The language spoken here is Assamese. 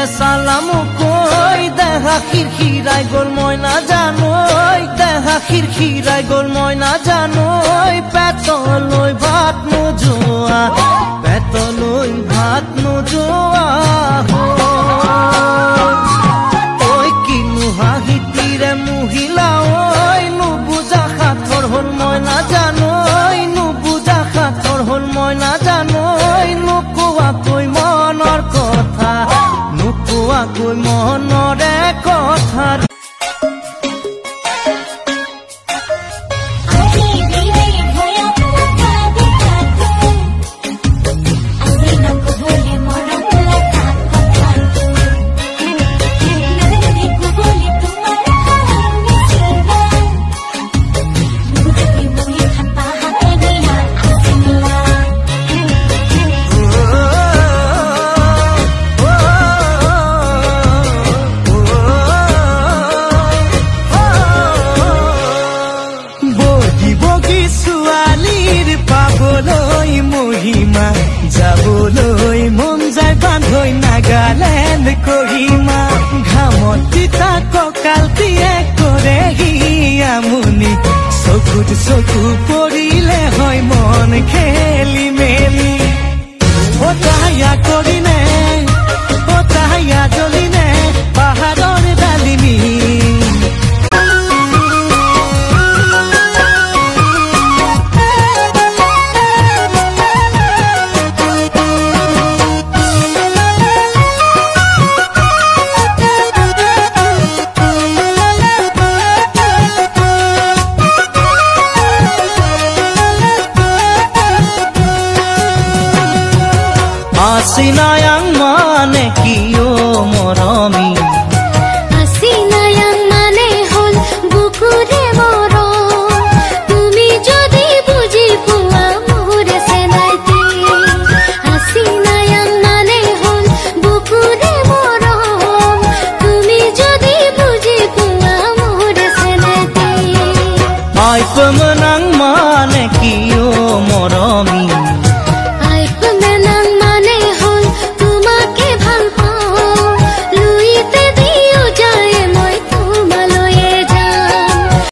রে সালাম কই দেখা খিরখিরাই গোল ময়না জানোই দেখা খিরখিরাই গোল ময়না জানোই, পেতলই ভাত মজুয়া। নোকোৱাকৈ মনৰে কথা মহিমা যাবলৈ মন যায় বান্ধৈ নাগালেণ্ড কহিমা। ঘামত তিতা কঁকালটিয়ে কৰেহি আমনি। চকুত চকু পৰিলে হয় মন খেলি আসিনায় মানে কিও মরমী